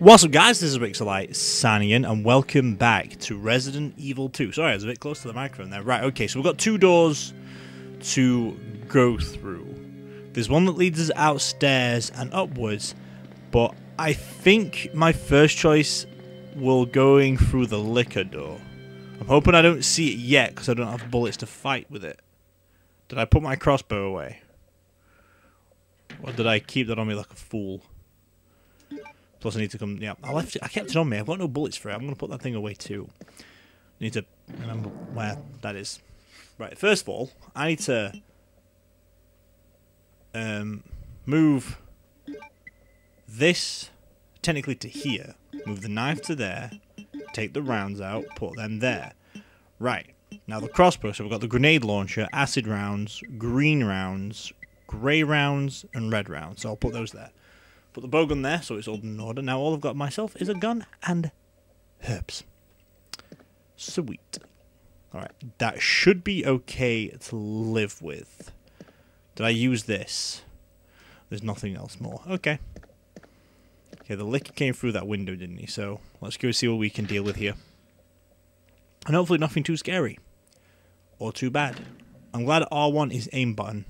What's up guys, this is Rixxalight Sanian and welcome back to Resident Evil 2. Sorry, I was a bit close to the microphone there. Right, okay, so we've got two doors to go through. There's one that leads us outstairs and upwards, but I think my first choice will going through the licker door. I'm hoping I don't see it yet because I don't have bullets to fight with it. Did I put my crossbow away? Or did I keep that on me like a fool? Plus, I need to come. Yeah, I left it. I kept it on me. I've got no bullets for it. I'm going to put that thing away too. I need to remember where that is. Right. First of all, I need to um, move this technically to here. Move the knife to there. Take the rounds out. Put them there. Right. Now the crossbow. So we've got the grenade launcher, acid rounds, green rounds, grey rounds, and red rounds. So I'll put those there. Put the bowgun there, so it's all in order. Now all I've got myself is a gun and herbs. Sweet. Alright, that should be okay to live with. Did I use this? There's nothing else more. Okay. Okay, the licker came through that window, didn't he? So, let's go see what we can deal with here. And hopefully nothing too scary. Or too bad. I'm glad R1 is aim button.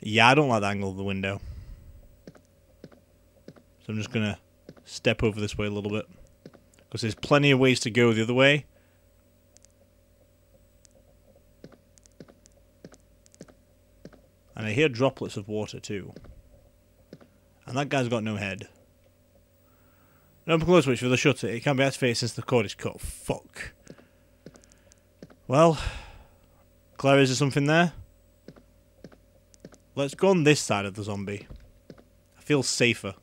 Yeah, I don't like the angle of the window. So I'm just going to step over this way a little bit. Because there's plenty of ways to go the other way. And I hear droplets of water too. And that guy's got no head. Open close switch for the shutter. It can't be activated since the cord is cut. Fuck. Well, Claire, is there something there? Let's go on this side of the zombie. I feel safer.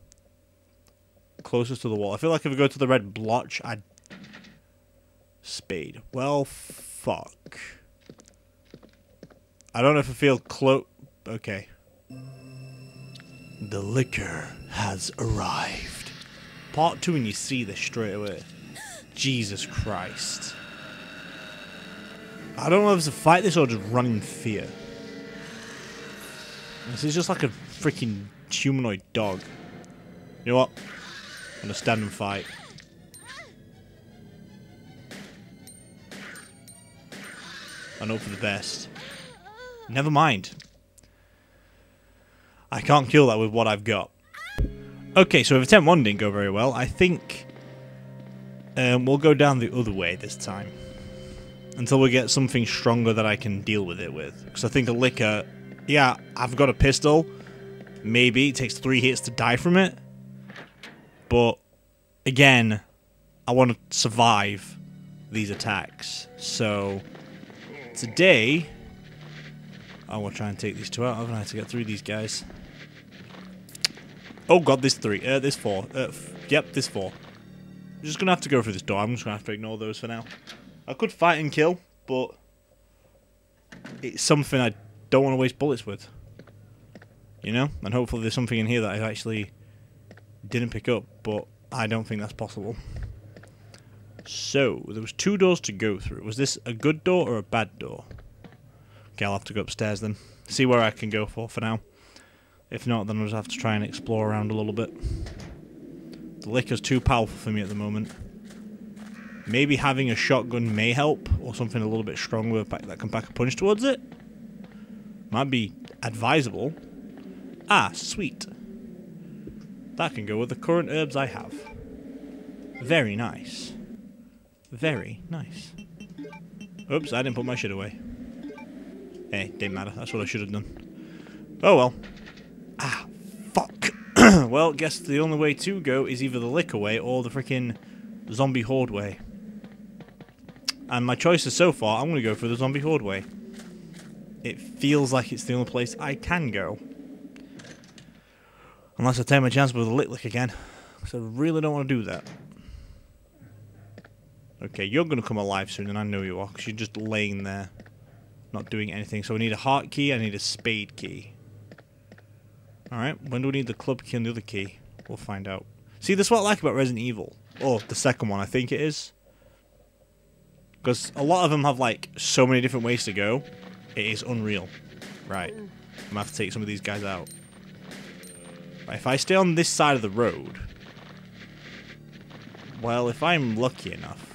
Closest to the wall. I feel like if I go to the red blotch, I'd... Spade. Well, fuck. I don't know if I feel close... Okay. The Licker has arrived. Part 2 and you see this straight away. Jesus Christ. I don't know if to fight this or just run in fear. This is just like a freaking humanoid dog. You know what? I'm gonna stand and fight. I know for the best. Never mind. I can't kill that with what I've got. Okay, so if attempt one didn't go very well, I think um, we'll go down the other way this time. Until we get something stronger that I can deal with it with. Because I think a licker yeah, I've got a pistol. Maybe it takes three hits to die from it. But again, I want to survive these attacks. So today, I will try and take these two out. I'm gonna have to get through these guys. Oh god, this three. Uh, this four. Uh, yep, this four. I'm just gonna have to go through this door. I'm just gonna have to ignore those for now. I could fight and kill, but it's something I don't want to waste bullets with. You know? And hopefully there's something in here that I actually didn't pick up, but I don't think that's possible. So, there was two doors to go through. Was this a good door or a bad door? Okay, I'll have to go upstairs then. See where I can go for for now. If not, then I'll just have to try and explore around a little bit. The licker's too powerful for me at the moment. Maybe having a shotgun may help, or something a little bit stronger that can pack a punch towards it. Might be advisable. Ah, sweet. That can go with the current herbs I have. Very nice. Very nice. Oops, I didn't put my shit away. Hey, didn't matter. That's what I should have done. Oh well. Ah, fuck. well, guess the only way to go is either the licker way or the freaking zombie horde way. And my choices so far, I'm going to go for the zombie horde way it feels like it's the only place I can go. Unless I take my chance with a Litlick again. So I really don't want to do that. Okay, you're going to come alive soon, and I know you are, because you're just laying there. Not doing anything. So we need a heart key, I need a spade key. Alright, when do we need the club key and the other key? We'll find out. See, this is what I like about Resident Evil. Or the second one, I think it is. Because a lot of them have, like, so many different ways to go. It is unreal. Right. Mm. I'm going to have to take some of these guys out. Right, if I stay on this side of the road, well, if I'm lucky enough,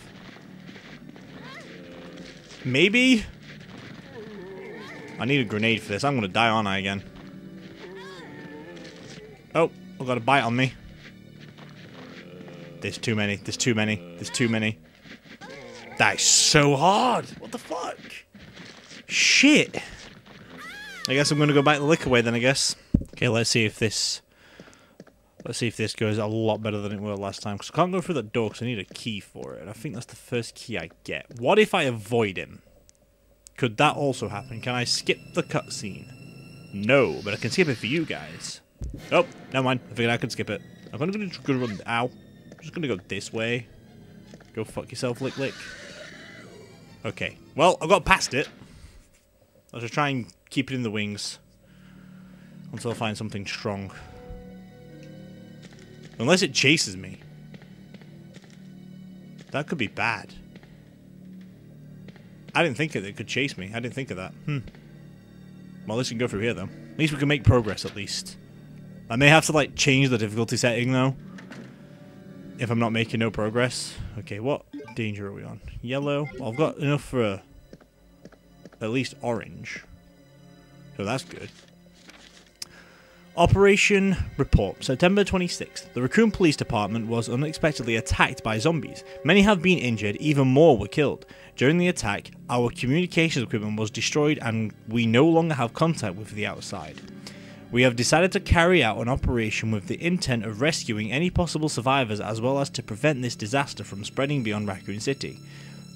maybe. I need a grenade for this. I'm gonna die, aren't I again? Oh, I've got a bite on me. There's too many. There's too many. There's too many. That's so hard. What the fuck? Shit. I guess I'm going to go back the licker way then, I guess. Okay, let's see if this... Let's see if this goes a lot better than it was last time. Because I can't go through that door because I need a key for it. I think that's the first key I get. What if I avoid him? Could that also happen? Can I skip the cutscene? No, but I can skip it for you guys. Oh, never mind. I figured I could skip it. I'm going to go run... Ow. I'm just going to go this way. Go fuck yourself, Lick Lick. Okay. Well, I got past it. I'll just try and keep it in the wings. Until I find something strong. Unless it chases me. That could be bad. I didn't think it, could chase me. I didn't think of that. Hmm. Well, we can go through here, though. At least we can make progress, at least. I may have to, like, change the difficulty setting, though. If I'm not making no progress. Okay, what danger are we on? Yellow. Well, I've got enough for a, at least orange. So that's good. Operation Report, September 26th. The Raccoon Police Department was unexpectedly attacked by zombies. Many have been injured, even more were killed. During the attack, our communications equipment was destroyed and we no longer have contact with the outside. We have decided to carry out an operation with the intent of rescuing any possible survivors as well as to prevent this disaster from spreading beyond Raccoon City.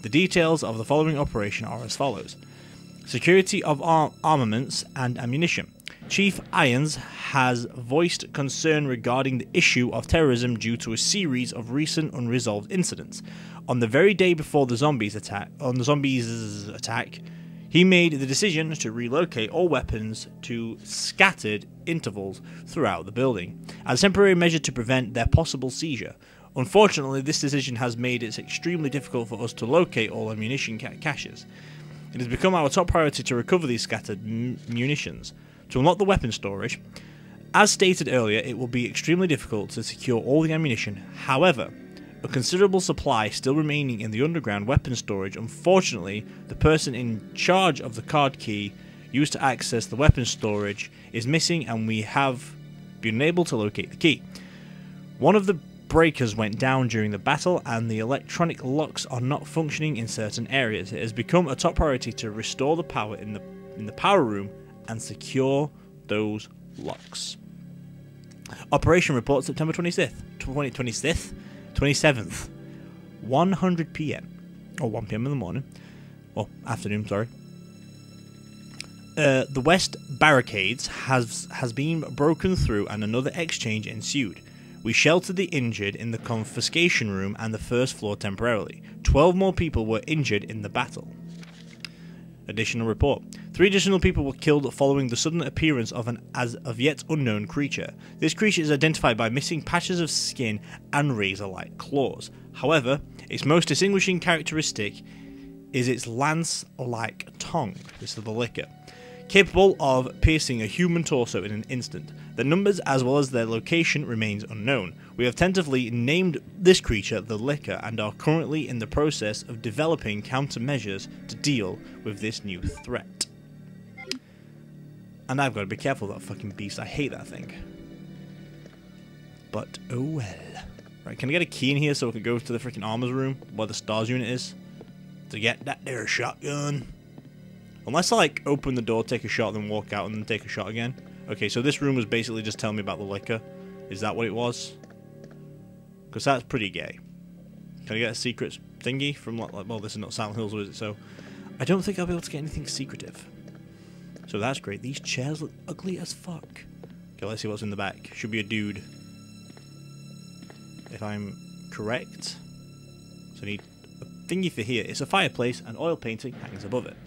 The details of the following operation are as follows Security of ar- armaments and ammunition. Chief Irons has voiced concern regarding the issue of terrorism due to a series of recent unresolved incidents. On the very day before the zombies attack, on the zombies attack, he made the decision to relocate all weapons to scattered intervals throughout the building, as a temporary measure to prevent their possible seizure. Unfortunately, this decision has made it extremely difficult for us to locate all ammunition ca- caches. It has become our top priority to recover these scattered munitions. To unlock the weapon storage, as stated earlier, it will be extremely difficult to secure all the ammunition. However, a considerable supply still remaining in the underground weapon storage. Unfortunately, the person in charge of the card key used to access the weapon storage is missing and we have been able to locate the key. One of the breakers went down during the battle and the electronic locks are not functioning in certain areas. It has become a top priority to restore the power in the in the power room and secure those locks. Operation report September 26th, 2026th, 27th, 100 p.m. or 1 p.m. in the morning, or afternoon, sorry. Uh, the west barricades has has been broken through and another exchange ensued. We sheltered the injured in the confiscation room and the first floor temporarily. Twelve more people were injured in the battle. Additional report. Three additional people were killed following the sudden appearance of an as of yet unknown creature. This creature is identified by missing patches of skin and razor like claws. However, its most distinguishing characteristic is its lance like tongue. This is the licker. Capable of piercing a human torso in an instant. The numbers as well as their location remains unknown. We have tentatively named this creature the Licker and are currently in the process of developing countermeasures to deal with this new threat. And I've got to be careful of that fucking beast. I hate that thing. But oh well. Right, can I get a key in here so I can go to the freaking armors room where the stars unit is? To get that there shotgun. Unless I like open the door, take a shot, then walk out and then take a shot again. Okay, so this room was basically just telling me about the licker. Is that what it was? Because that's pretty gay. Can I get a secret thingy from like, well, this is not Silent Hills, is it? So I don't think I'll be able to get anything secretive. So that's great. These chairs look ugly as fuck. Okay, let's see what's in the back. Should be a dude. If I'm correct. So I need a thingy for here. It's a fireplace and oil painting hangs above it.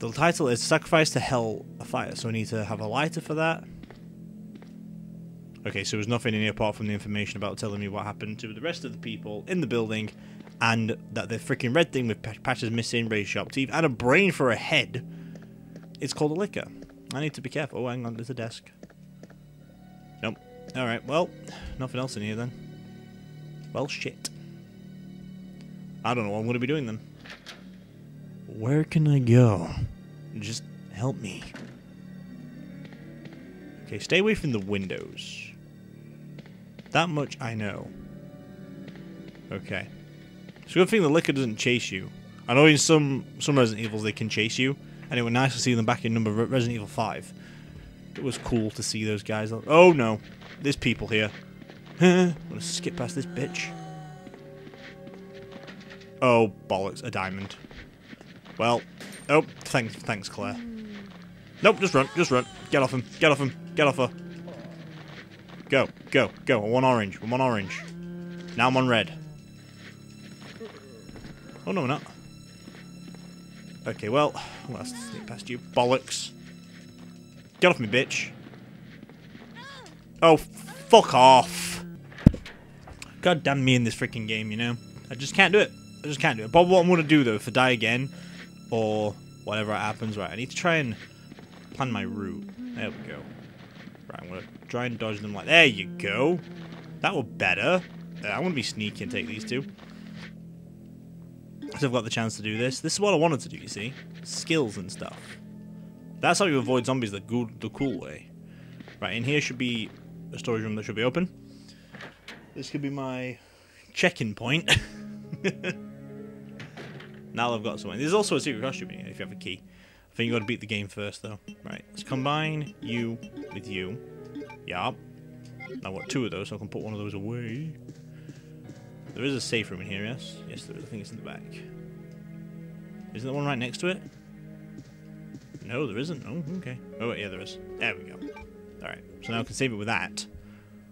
The title is Sacrifice to Hell a Fire, so I need to have a lighter for that. Okay, so there's nothing in here apart from the information about telling me what happened to the rest of the people in the building and that the freaking red thing with patches missing, razor sharp teeth, and a brain for a head. It's called a licker. I need to be careful. Oh, hang on, there's a desk. Nope. Alright, well, nothing else in here then. Well, shit. I don't know what I'm going to be doing then. Where can I go? Just help me. Okay, stay away from the windows. That much I know. Okay. It's a good thing the licker doesn't chase you. I know in some some Resident Evils they can chase you, and it was nice to see them back in number Resident Evil 5. It was cool to see those guys. Oh no, there's people here. I'm gonna skip past this bitch. Oh, bollocks, a diamond. Well, oh, thanks, thanks, Claire. Nope, just run, just run. Get off him, get off him, get off her. Go, go, go. I'm want orange, I'm want orange. Now I'm on red. Oh, no, we're not. Okay, well, I'm gonna sneak past you. Bollocks. Get off me, bitch. Oh, fuck off. God damn me in this freaking game, you know? I just can't do it. I just can't do it. But what I'm going to do, though, if I die again, or whatever happens, right, I need to try and plan my route. There we go. Right, I'm going to try and dodge them like... There you go. That will better. I want to be sneaky and take these two. So I've got the chance to do this. This is what I wanted to do, you see. Skills and stuff. That's how you avoid zombies the good, the cool way. Right, in here should be a storage room that should be open. This could be my check-in point. now I've got something. There's also a secret costume here if you have a key. I think you got to beat the game first, though. Right, let's combine you with you. Yup. Now what, two of those, so I can put one of those away. There is a safe room in here, yes? Yes, there is. I think it's in the back. Isn't there one right next to it? No, there isn't. Oh, okay. Oh, yeah, there is. There we go. Alright, so now I can save it with that.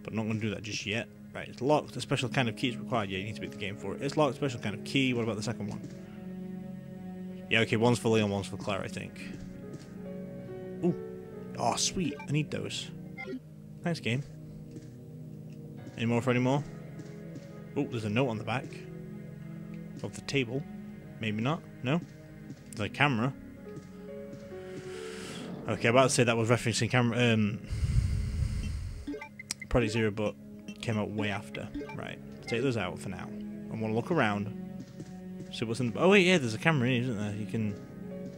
But I'm not going to do that just yet. Right, it's locked. A special kind of key is required. Yeah, you need to beat the game for it. It's locked. Special kind of key. What about the second one? Yeah, okay. One's for Leon, one's for Claire, I think. Ooh. Oh, sweet. I need those. Thanks, game. Any more for any more? Oh, there's a note on the back. Of the table. Maybe not. No? A camera. Okay, I'm about to say that was referencing camera. Um, Project Zero, but came out way after. Right, take those out for now. I want to look around. What's in. The, oh wait, yeah, there's a camera in, isn't there? You can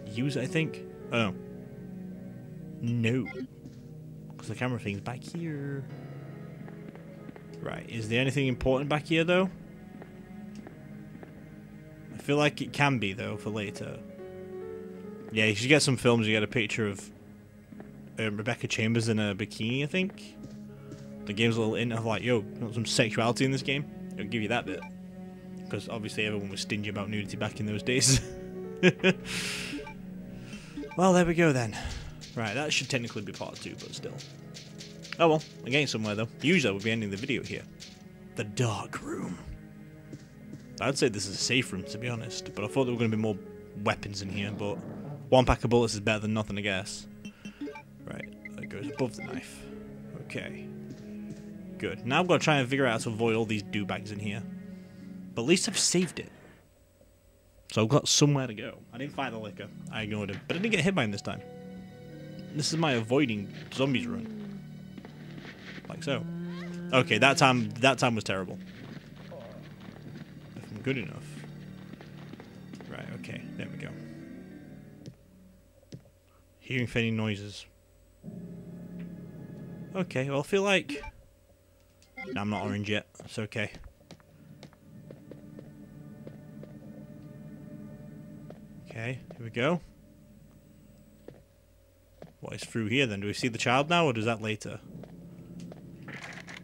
use it, I think. Oh no, because the camera thing's back here. Right, is there anything important back here though? I feel like it can be though for later. Yeah, you should get some films. You get a picture of um, Rebecca Chambers in a bikini, I think. The game's a little hint of like, yo, some sexuality in this game. It'll give you that bit. Because obviously everyone was stingy about nudity back in those days. well, there we go then. Right, that should technically be part two, but still. Oh well, getting somewhere though. Usually I would be ending the video here. The dark room. I'd say this is a safe room, to be honest, but I thought there were going to be more weapons in here, but one pack of bullets is better than nothing, I guess. Right, that goes above the knife. Okay. Good. Now I've got to try and figure out how to avoid all these do-bags in here. But at least I've saved it. So I've got somewhere to go. I didn't find the Licker. I ignored him. But I didn't get hit by him this time. This is my avoiding zombies run. Like so. Okay, that time that time was terrible. If I'm good enough. Right, okay, there we go. Hearing faint noises. Okay, well I feel like no, I'm not orange yet. It's okay. Okay, here we go. What is through here then? Do we see the child now, or does that later?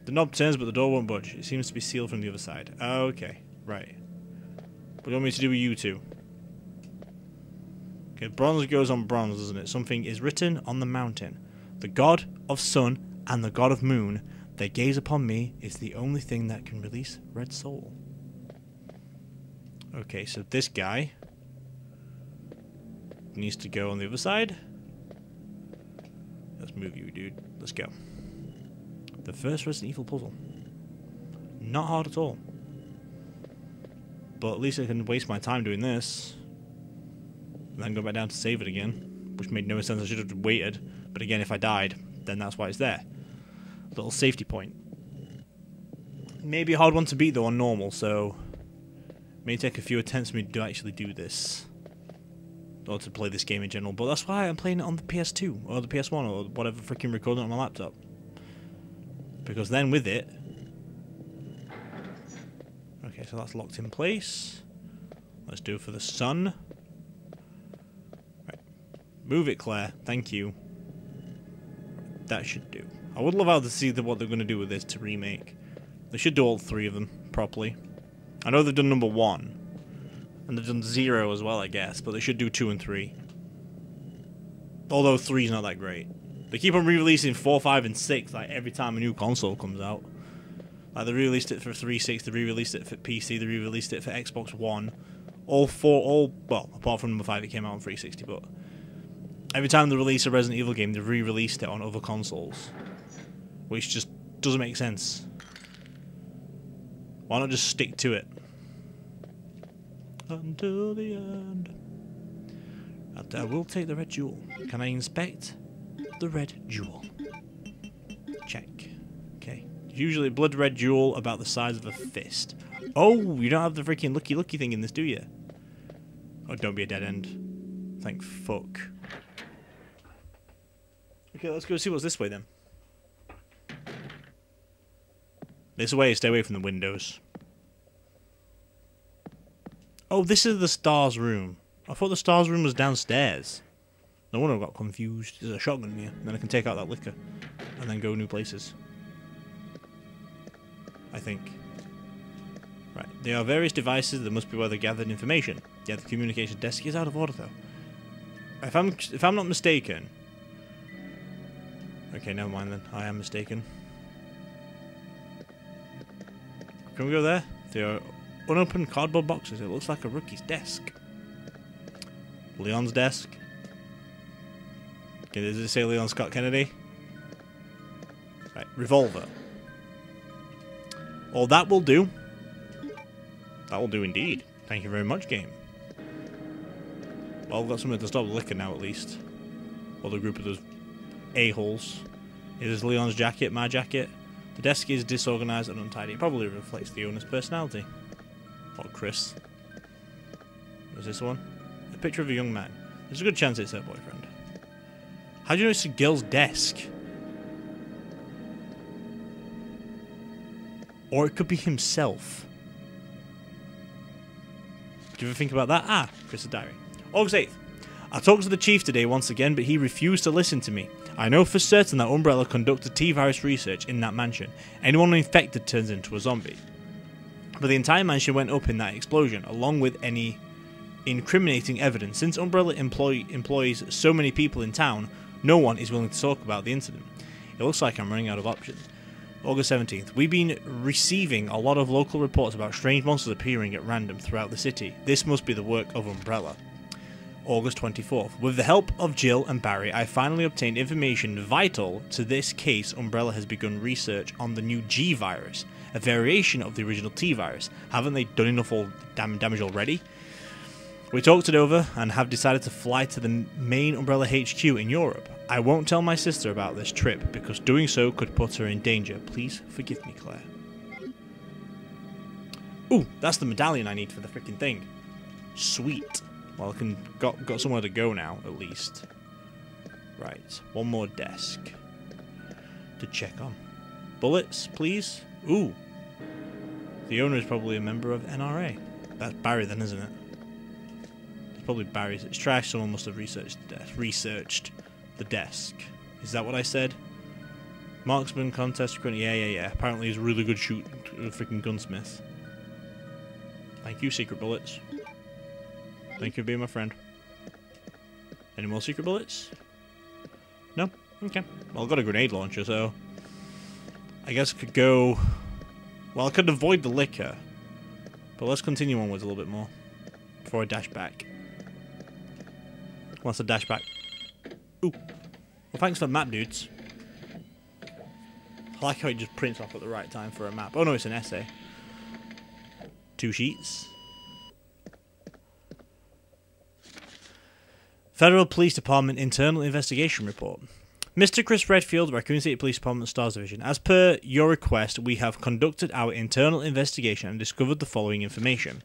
The knob turns, but the door won't budge. It seems to be sealed from the other side. Okay, right. What do you want me to do with you two? Okay, bronze goes on bronze, doesn't it? Something is written on the mountain. The god of sun and the god of moon their gaze upon me is the only thing that can release Red Soul. Okay, so this guy needs to go on the other side. Let's move you, dude. Let's go. The first Resident Evil puzzle. Not hard at all. But at least I can waste my time doing this. And then go back down to save it again. Which made no sense. I should have waited. But again, if I died, then that's why it's there. Little safety point. Maybe a hard one to beat though on normal, so may take a few attempts for me to actually do this. Or to play this game in general, but that's why I'm playing it on the PS2 or the PS1 or whatever freaking recording on my laptop. Because then with it Okay, so that's locked in place. Let's do it for the sun. Right. Move it, Claire. Thank you. That should do. I would love to see the, what they're going to do with this to remake. They should do all three of them properly. I know they've done number one. And they've done zero as well, I guess. But they should do two and three. Although three's not that great. They keep on re-releasing four, five, and six like every time a new console comes out. Like they re-released it for 360, they re-released it for PC, they re-released it for Xbox One. All four, all well, apart from number five, it came out on 360. But every time they release a Resident Evil game, they re-released it on other consoles, which just doesn't make sense. Why not just stick to it until the end? I will take the red jewel. Can I inspect the red jewel? Check Okay. usually a blood red jewel about the size of a fist. Oh, you don't have the freaking looky looky thing in this, do you? Oh, don't be a dead end. Thank fuck. Okay, let's go see what's this way then. This way, stay away from the windows. Oh, this is the stars room. I thought the stars room was downstairs. No wonder I got confused. There's a shotgun here. Then I can take out that licker. And then go new places. I think. Right, there are various devices that must be where they gathered information. Yeah, the communication desk is out of order though. If I'm if I'm not mistaken. Okay, never mind then. I am mistaken. Can we go there? There are unopened cardboard boxes. It looks like a rookie's desk. Leon's desk. Okay, does it say Leon Scott Kennedy? Right, revolver. Well, that will do. That will do indeed. Thank you very much, game. Well, I've got something to stop licking now, at least. Or the group of those a-holes. It is Leon's jacket, my jacket. The desk is disorganized and untidy. It probably reflects the owner's personality. Or Chris. Was this one? A picture of a young man. There's a good chance it's her boyfriend. How do you know it's a girl's desk? Or it could be himself. Do you ever think about that? Ah, Chris's diary. August 8th. I talked to the chief today once again, but he refused to listen to me. I know for certain that Umbrella conducted T-virus research in that mansion. Anyone infected turns into a zombie. But the entire mansion went up in that explosion, along with any incriminating evidence. Since Umbrella employ employs so many people in town, no one is willing to talk about the incident. It looks like I'm running out of options. August 17th. We've been receiving a lot of local reports about strange monsters appearing at random throughout the city. This must be the work of Umbrella. August 24th. With the help of Jill and Barry, I finally obtained information vital to this case. Umbrella has begun research on the new G virus, a variation of the original T virus. Haven't they done enough damn damage already? We talked it over and have decided to fly to the main Umbrella HQ in Europe. I won't tell my sister about this trip because doing so could put her in danger. Please forgive me, Claire. Ooh, that's the medallion I need for the freaking thing. Sweet. Well, I can got got somewhere to go now, at least. Right, one more desk to check on. Bullets, please. Ooh. The owner is probably a member of NRA. That's Barry then, isn't it? It's probably Barry's. It's trash. Someone must have researched the desk. researched the desk. Is that what I said? Marksman contest. Yeah, yeah, yeah. Apparently he's a really good shoot, uh, freaking gunsmith. Thank you, secret bullets. Thank you for being my friend. Any more secret bullets? No? Okay. Well, I've got a grenade launcher, so... I guess I could go... Well, I could avoid the licker. But let's continue onwards a little bit more. Before I dash back. Once I dash back... Ooh. Well, thanks for the map, dudes. I like how it just prints off at the right time for a map. Oh no, it's an essay. Two sheets. Federal Police Department Internal Investigation Report. Mr. Chris Redfield, Raccoon City Police Department Stars Division. As per your request, we have conducted our internal investigation and discovered the following information.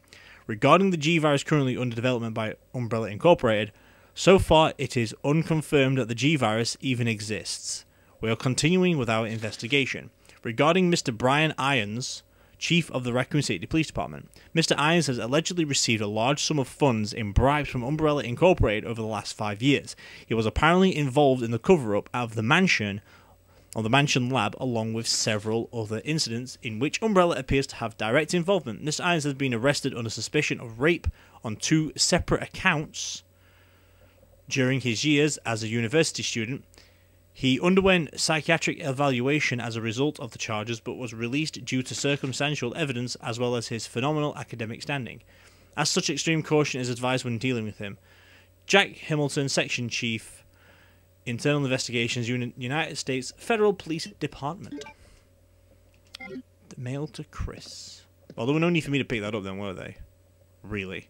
Regarding the G virus currently under development by Umbrella Incorporated, so far it is unconfirmed that the G virus even exists. We are continuing with our investigation. Regarding Mr. Brian Irons, chief of the Raccoon City Police Department. Mr. Irons has allegedly received a large sum of funds in bribes from Umbrella Incorporated over the last five years. He was apparently involved in the cover up of the mansion or the mansion lab along with several other incidents in which Umbrella appears to have direct involvement. Mr. Irons has been arrested under suspicion of rape on two separate accounts during his years as a university student he underwent psychiatric evaluation as a result of the charges but was released due to circumstantial evidence as well as his phenomenal academic standing. As such, extreme caution is advised when dealing with him. Jack Hamilton, Section Chief, Internal Investigations Unit, United States Federal Police Department. The mail to Chris. Well, there were no need for me to pick that up then, were they? Really?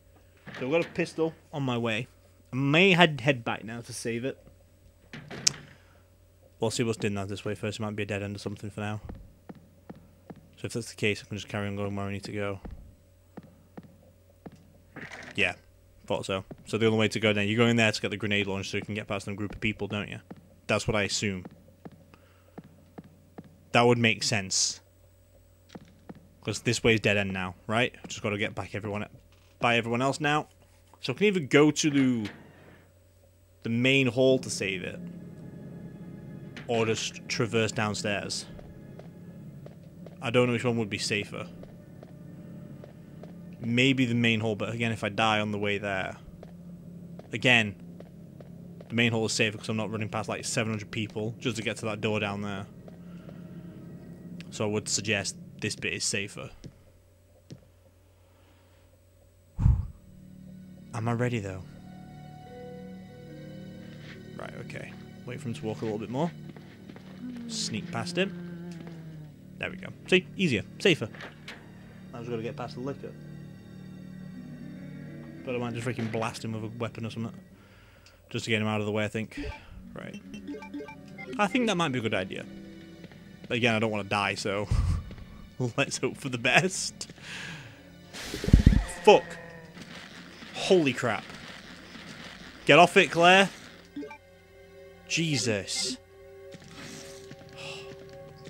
So I've got a pistol on my way. I may head back now to save it. We'll see what's doing that this way first. It might be a dead end or something for now. So if that's the case, I can just carry on going where I need to go. Yeah, thought so. So the only way to go then, you go in there to get the grenade launch so you can get past them group of people, don't you? That's what I assume. That would make sense. Because this way is dead end now, right? Just got to get back everyone, by everyone else now. So I can either go to the, the main hall to save it or just traverse downstairs. I don't know which one would be safer. Maybe the main hall, but again, if I die on the way there... Again, the main hall is safer because I'm not running past like 700 people just to get to that door down there. So I would suggest this bit is safer. Am I ready though? Right, okay. Wait for him to walk a little bit more. Sneak past him. There we go. See? Easier. Safer. I was going to get past the licker. But I might just freaking blast him with a weapon or something. Just to get him out of the way, I think. Right. I think that might be a good idea. But again, I don't want to die, so... let's hope for the best. Fuck. Holy crap. Get off it, Claire. Jesus.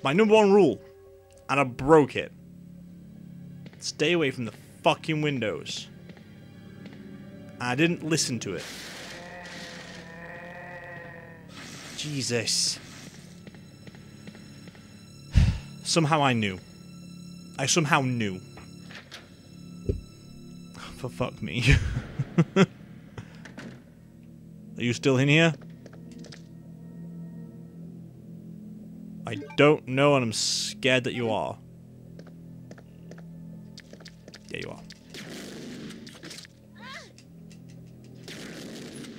My number one rule. And I broke it. Stay away from the fucking windows. I didn't listen to it. Jesus. Somehow I knew. I somehow knew. For fuck me. Are you still in here? Don't know and I'm scared that you are. Yeah, you are.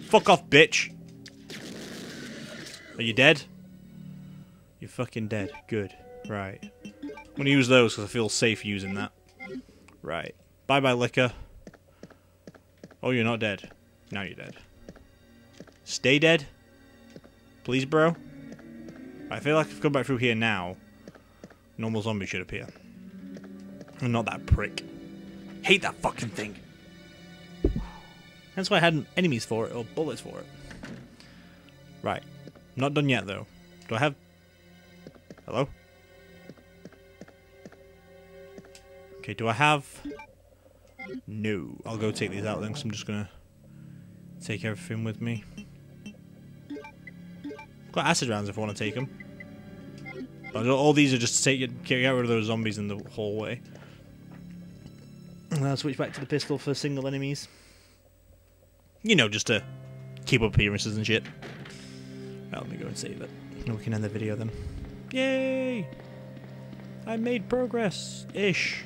Fuck off, bitch! Are you dead? You're fucking dead. Good. Right. I'm gonna use those because I feel safe using that. Right. Bye-bye, licker. Oh, you're not dead. Now you're dead. Stay dead. Please, bro. I feel like if I come back through here now, normal zombie should appear. And not that prick. Hate that fucking thing. That's why I had enemies for it, or bullets for it. Right. Not done yet, though. Do I have... Hello? Okay, do I have... No. I'll go take these out then, because I'm just going to take everything with me. Got acid rounds if I want to take them. But all these are just to take get rid of those zombies in the hallway. And I'll switch back to the pistol for single enemies. You know, just to keep up appearances and shit. Well, let me go and save it. And we can end the video then. Yay! I made progress! Ish.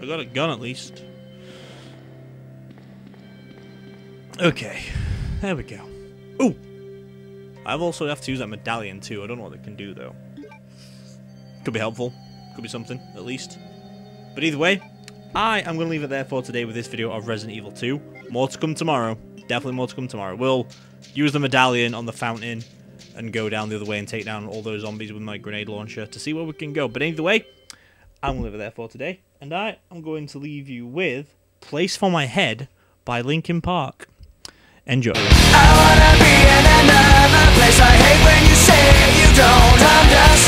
I got a gun at least. Okay. There we go. Ooh! I've also have to use that medallion too. I don't know what it can do though. Could be helpful. Could be something, at least. But either way, I am going to leave it there for today with this video of Resident Evil 2. More to come tomorrow. Definitely more to come tomorrow. We'll use the medallion on the fountain and go down the other way and take down all those zombies with my grenade launcher to see where we can go. But either way, I'm going to leave it there for today. And I am going to leave you with Place for My Head by Linkin Park. Enjoy. I wanna be in another place. I hate when you say you don't.